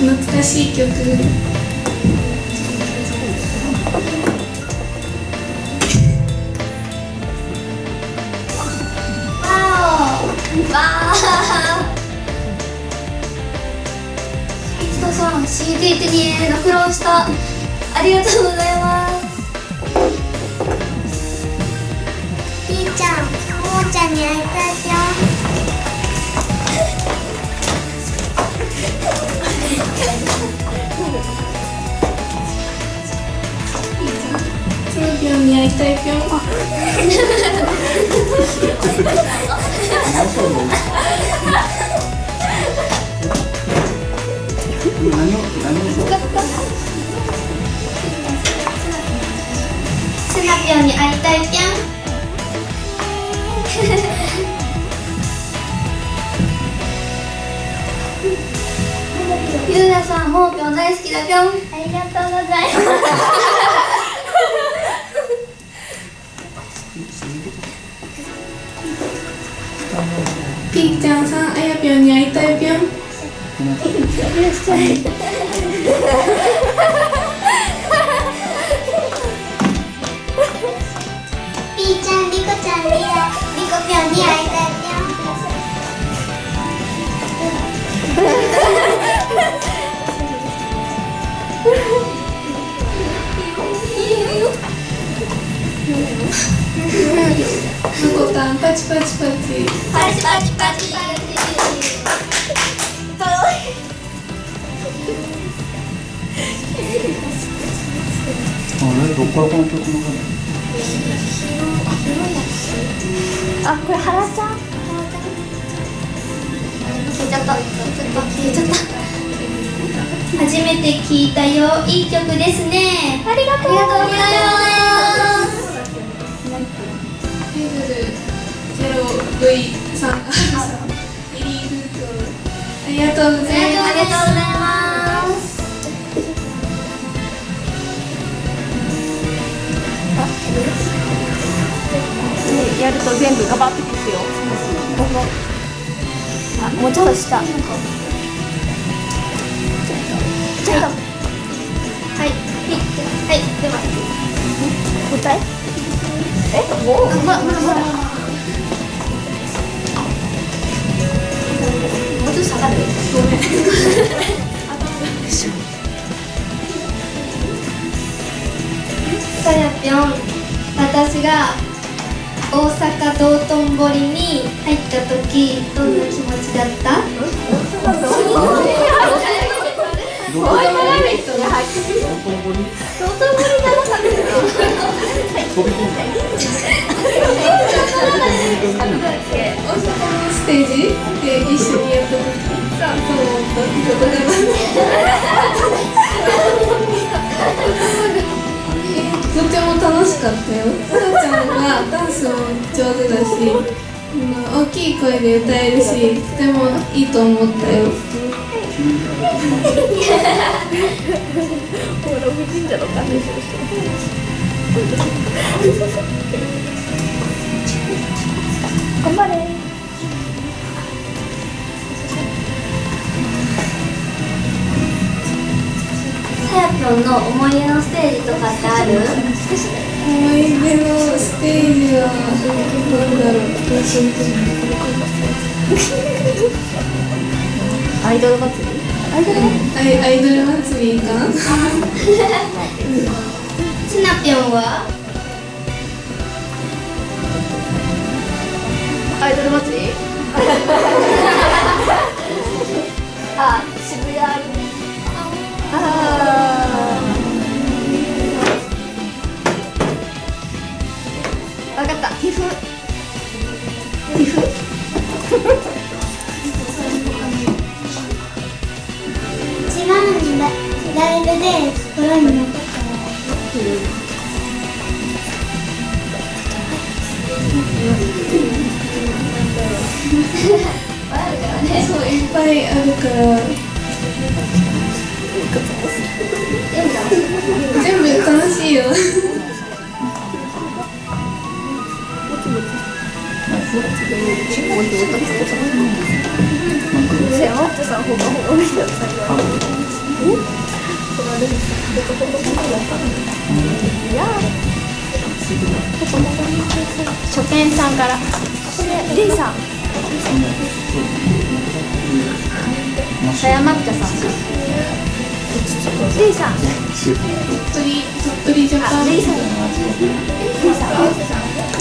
懐かしい曲。わおわあ一度さん CD 手に入れるの苦労した。ありがとうございます。ピーちゃんももちゃんに会いたいよ。チャンピオンに会いたいぴょん何を何をそうスナピョンに会いたいぴょん。ゆうやさん、もうぴょん大好きだぴょん。ありがとうございますピーちゃんさんれどっからこの曲のあこれ原ちゃん消えちゃった。ちょっと消えちゃった。初めて聞いたよ。いい曲ですね。ありがとうございます。ありがとうございありがとうございます。と全部ガバッてですよあもうちょっと下ちょっとはい。はい。はい。では。答え？えもう？あままだま道頓堀に入った時どんな気持ちだった？どこラビットのだしうん大きい声で歌えるしとてもいいと思ったよ六神社の感じ頑張れさやぴょんの思い出のステージとかってある？い出のステージは何だろうアイドル祭り？アイドルアイアイドル祭り？かなすなぴょんは？アイドル祭り？あ渋谷ライブで心に残ったそういっぱいあるから。全部楽しいよ。せやもっとさほかほかみたいな初見さんから。レイさん。さや抹茶さんレイさん。鳥鳥ジャパンレイさん。レイさん。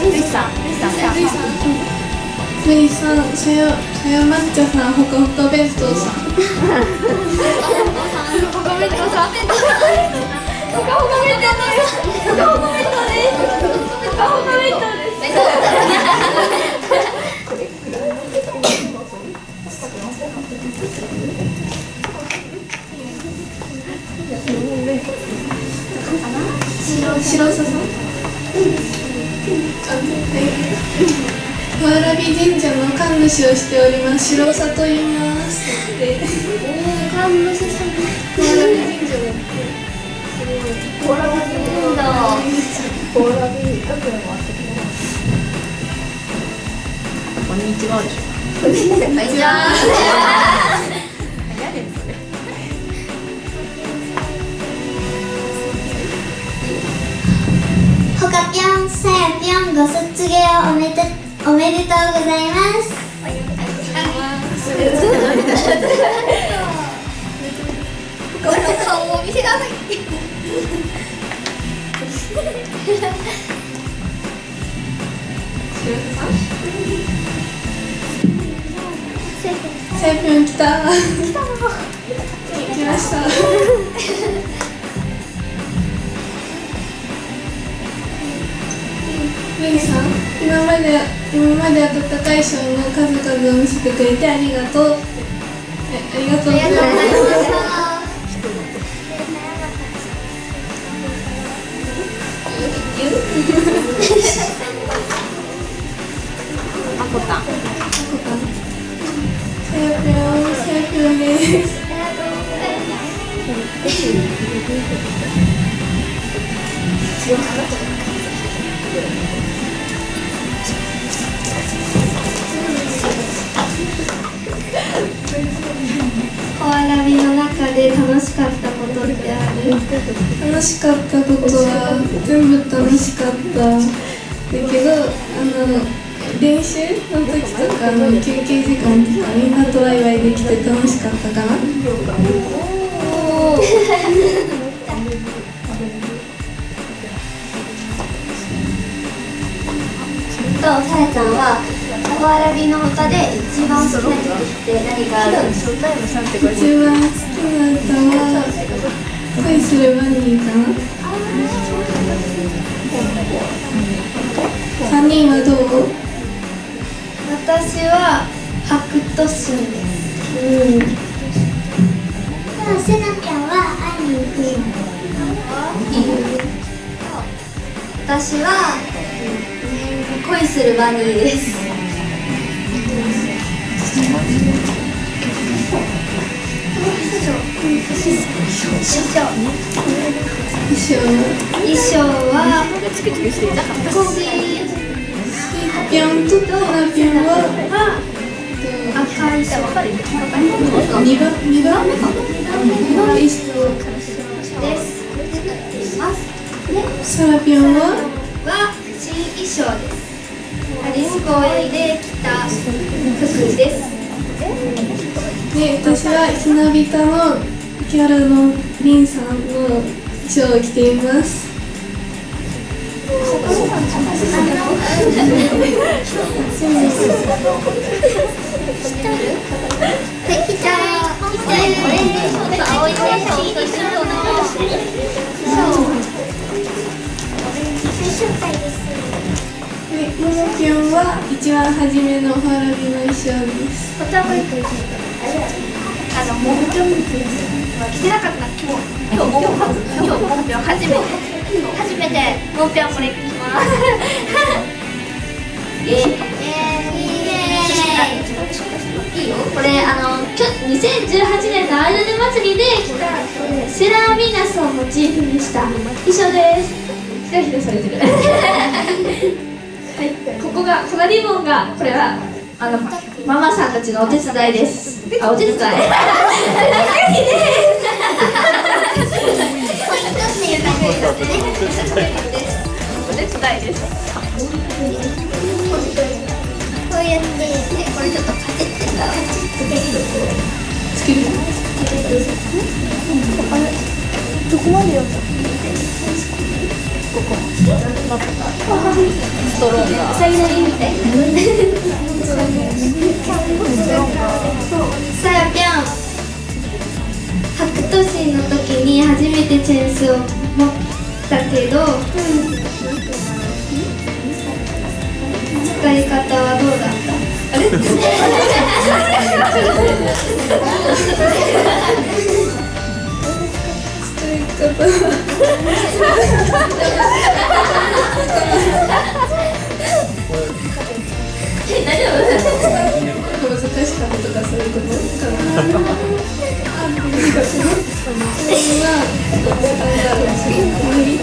レイさん。レイさん。ルイさん。ルイさん。さやさや抹茶さん。ほかほか弁当さんわらび神社の神主をしております白さと言いますで神主さんこんにちは。でしょこんにちは。嫌ですそれほかぴょんさやぴょんご卒業おめでおめでとうございますこの顔を見せなさいさやぴょん来た来た来ましたルイさん今まで今まで温かい賞の数々を見せてくれてありがとうえありがとうございますあこたんさやぴょんさやぴょんですコアラビの中で楽しかったことってある？楽しかったことは全部楽しかった。だけどあの練習の時とかの休憩時間とかみんなとワイワイできて楽しかったかな。とさやちゃんはコアラビの歌で一番好きな曲って何かある一番好きな歌は恋するバニーかな3人はどう私は白とシュンですせなぴょんは会いに行く私は恋するバニーです。衣装衣装はチクチクしてるじゃん私ぴょんとなぴょんは赤い衣装2番目か衣装ですサラぴょんは新衣装ですアリス公園で着た服です。で私はひなびたのキャラのリンさんの衣装を着ています。できたオレンジ衣装と青いももぴょんは一番初めの花火の衣装ですもうちょっと着てなかった今日今日もう初今日初めて初めてもうぴょんこれ着ますイエーイいいよこれあのきょ2018年のアイドル祭りで着たセラーミナスをモチーフにした衣装ですひらひらされてるはいここがこのリボンがこれはあのママさんたちのお手伝いです。あお手伝い。う感じですねお手伝いです。こうやってこれちょっとカチッてさつけるうさぎの意みたい。なさやぴょん。白都心の時に初めてチェンソーを持ったけど、使い方はどうだった？あれ？使い方難しかったとかそういうことかな。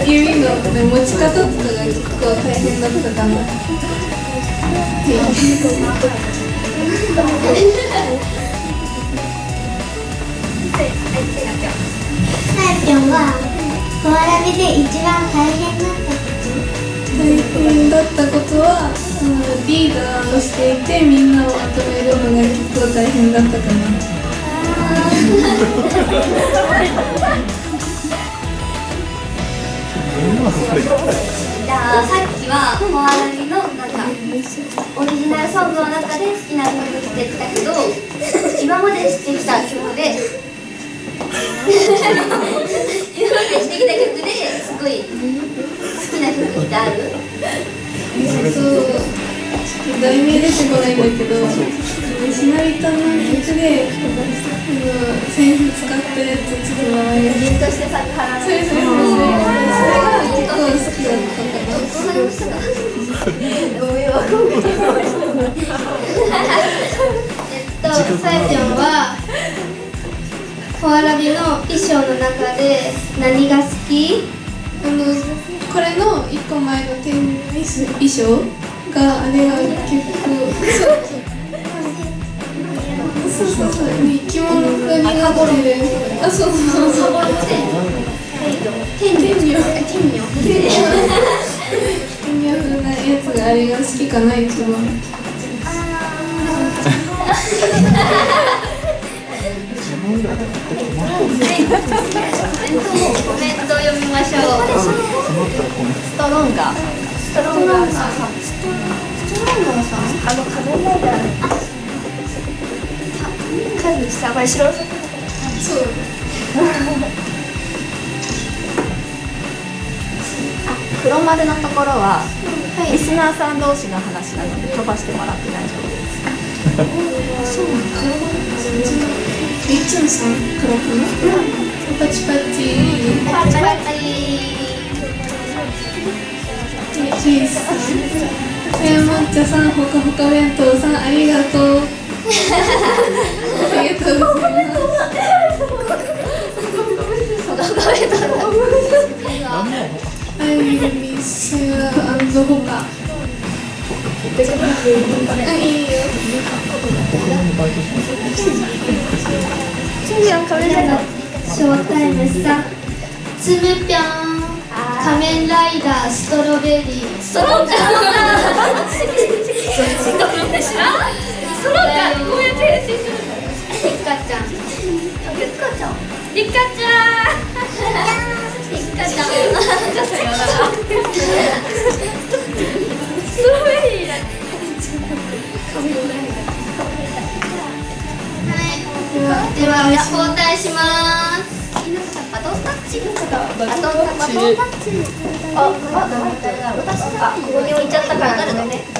指の持ち方とかが結構大変だったかな。さやぴょんはコアラビで一番大変だった大変だったことは、リーダーをしていてみんなをまとめるのが結構大変だったかな。じゃあさっきはコアラビのなんかオリジナルソングの中で好きな曲って言ったけど今まで知ってきた曲で 今まで知ってきた曲ですごい好きな曲ってある、と題名出てこないんだけど、シナリタの曲で、あのセンス使ったやつちょっと名前が。じっとしてさからそれそれそれそれそれが結構好きだったかな。えっとさやぴょんはコアラビの衣装の中で何が好きあのこれの一個前の天衣装があれが結構そう。そうそう。そう着物が似合ってるあそうそう。そう天女天女天女風なやつがあれが好きかな一番コメントを読みましょうストロンガーストロンガーさんストロンガーさんあの仮面ライダー神主さんこれ白そう黒丸のところは、はいリスナーさん同士の話なので飛ばしてもらって大丈夫ですみっちゃんさんからかなパチパチパチパチチーズさんえ抹茶さんほかほか弁当さんありがとうありがとうございます。あゆみせやほかあいよショータイムさつむぴょん仮面ライダーストロベリーストロンガー知らんストロンガー。こうやって変身するのリッカちゃんリッカちゃんリッカちゃんリッカちゃんストロベリーでは交代します。バトンタッチ。バトンタッチ。あ、あ。ここに置いちゃったからね。はい。